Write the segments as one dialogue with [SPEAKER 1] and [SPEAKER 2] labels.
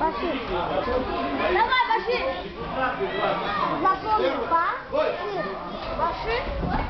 [SPEAKER 1] Башир. Давай, Башир. Запомни. Башир. Башир.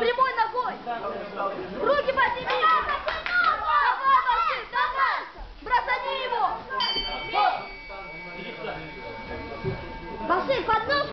[SPEAKER 1] Прямой ногой. Руки подними. Давай, Василь, давай. Бросани его. Василь, подножку.